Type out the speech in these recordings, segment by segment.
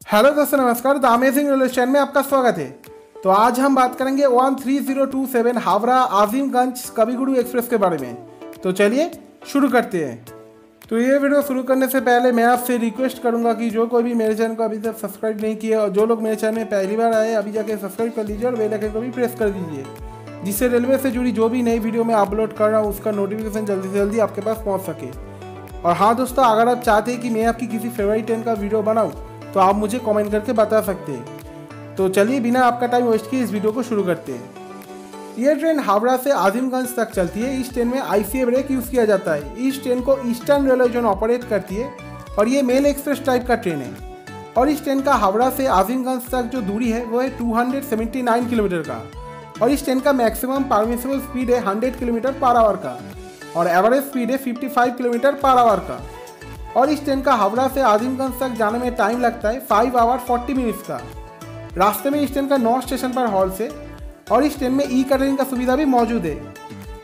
Hello दोस्तों, नमस्कार। The amazing railway station में आपका स्वागत है। तो आज हम बात करेंगे one three zero two seven Howrah Azimganj Kaviguru express के बारे में। तो चलिए, शुरू करते हैं। तो ये वीडियो शुरू करने से पहले मैं आपसे रिक्वेस्ट करूँगा कि जो कोई भी मेरे चैनल को अभी तक सब्सक्राइब नहीं किया, और जो लोग मेरे चैनल में पहली बार आए अभी जाके सब्सक्राइब कर लीजिए और बेल आइकन को भी प्रेस कर दीजिए। जिससे रेलवे से जुड़ी जो भी नई वीडियो मैं अपलोड कर रहा हूँ, उसका नोटिफिकेशन जल्दी से जल्दी आपके पास पहुँच सके। और हाँ दोस्तों, अगर आप चाहते हैं कि मैं आपकी किसी फेवरेट ट्रेन का वीडियो बनाऊँ तो आप मुझे कमेंट करके बता सकते हैं। तो चलिए बिना आपका टाइम वेस्ट किए इस वीडियो को शुरू करते हैं। ये ट्रेन हावड़ा से आजिमगंज तक चलती है। इस ट्रेन में आई ब्रेक यूज़ किया जाता है। इस ट्रेन को ईस्टर्न रेलवे जोन ऑपरेट करती है और ये मेल एक्सप्रेस टाइप का ट्रेन है। और इस ट्रेन का हावड़ा से आजिमगंज तक जो दूरी है, वो है 279 किलोमीटर का। और इस ट्रेन का मैक्सिमम परमिसेबल स्पीड है 100 किलोमीटर पर आवर का। और एवरेज स्पीड है 55 किलोमीटर पर आवर का। और इस ट्रेन का हावड़ा से आजिमगंज तक जाने में टाइम लगता है फाइव आवर फोर्टी मिनट्स का। रास्ते में इस ट्रेन का नौ स्टेशन पर हॉल से और इस ट्रेन में ई कटरिंग का सुविधा भी मौजूद है।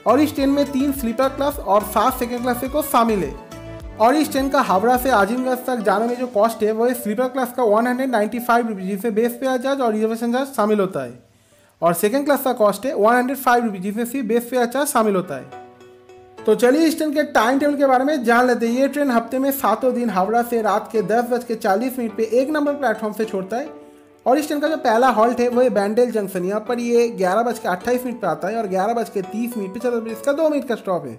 और इस ट्रेन में तीन स्लीपर क्लास और सात सेकेंड क्लास को शामिल है। और इस ट्रेन का हावड़ा से आजिमगंज तक जाने में जो कॉस्ट है, वो स्लीपर क्लास का one hundred ninety five rupees जिसमें बेस फेयर चार्ज और रिजर्वेशन चार्ज शामिल होता है। और सेकेंड क्लास का कॉस्ट है वन हंड्रेड फाइव रुपीज़ जिसमें सिर्फ़ बेस फेयर चार्ज शामिल होता है। तो चलिए इस ट्रेन के टाइम टेबल के बारे में जान लेते हैं। ये ट्रेन हफ़्ते में सातों दिन, हावड़ा से रात के दस बज के चालीस मिनट पर एक नंबर प्लेटफॉर्म से छोड़ता है। और इस ट्रेन का जो पहला हॉल्ट है, वो है बैंडेल जंक्शन यहाँ पर ये ग्यारह बज के अट्ठाईस मिनट पर आता है और ग्यारह बज के तीस मिनट पर चलो इसका दो मिनट का स्टॉप है।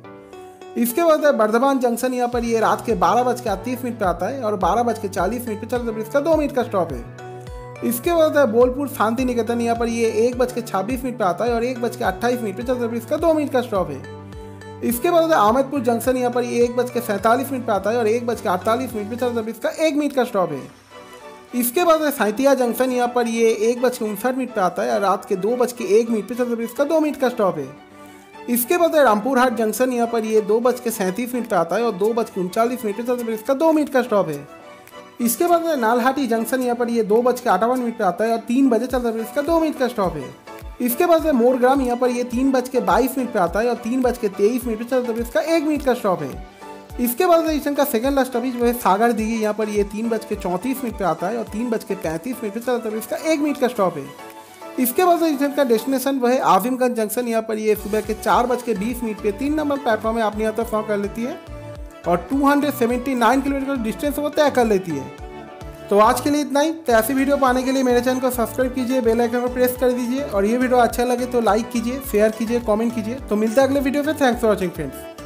इसके बाद बर्धमान जंक्शन यहाँ पर ये रात के बारह बज के अड़तीस मिनट पर आता है और बारह बज के चालीस मिनट पर चलो इसका दो मिनट का स्टॉप है। इसके बाद बोलपुर शांति निकेतन यहाँ पर ये एक बज के छब्बीस मिनट पर आता है और एक बज के अट्ठाईस मिनट पर चलो इसका दो मिनट का स्टॉप है। इसके बाद आमदपुर जंक्शन यहाँ पर एक बज के सैंतालीस मिनट पर आता है और एक बज के अड़तालीस मिनट पर चलता है इसका एक मिनट का स्टॉप है। इसके बाद सैतिया जंक्शन यहाँ पर ये एक बज के उनसठ मिनट पर आता है और रात के दो बज के एक मिनट पर चलता इसका दो मिनट का स्टॉप है। इसके बाद रामपुर हाट जंक्शन यहाँ पर ये दो बज के सैंतीस मिनट पर आता है और दो बज के उनचालीस मिनट पर चलता इसका दो मिनट का स्टॉप है। इसके बाद नालहाटी जंक्शन यहाँ पर ये दो बज के अठावन मिनट पर आता है और तीन बजे चलता है इसका दो मिनट का स्टॉप है। इसके बाद से मोरग्राम, यहाँ पर ये तीन बज के बाईस मिनट पर आता है और तीन बज के तेईस मिनट पर चलता इसका एक मिनट का स्टॉप है। इसके बाद स्टेशन का सेकंड लास्ट स्टॉपेज है सागर दिघी। यहाँ पर ये तीन बज के चौंतीस मिनट पर आता है और तीन बज के पैंतीस मिनट पर चलता इसका एक मिनट का स्टॉप है। इसके बाद स्टेशन का डेस्टिनेशन वह है आजिमगंज जंक्शन यहाँ पर ये सुबह के चार बज के बीस मिनट पर तीन नंबर प्लेटफॉर्म में अपनी यहाँ तक कर लेती है और 279 किलोमीटर का डिस्टेंस वो तय कर लेती है। तो आज के लिए इतना ही। तो ऐसी वीडियो पाने के लिए मेरे चैनल को सब्सक्राइब कीजिए, बेल आइकन को प्रेस कर दीजिए और ये वीडियो अच्छा लगे तो लाइक कीजिए शेयर कीजिए कमेंट कीजिए। तो मिलते हैं अगले वीडियो पे। Thanks for watching friends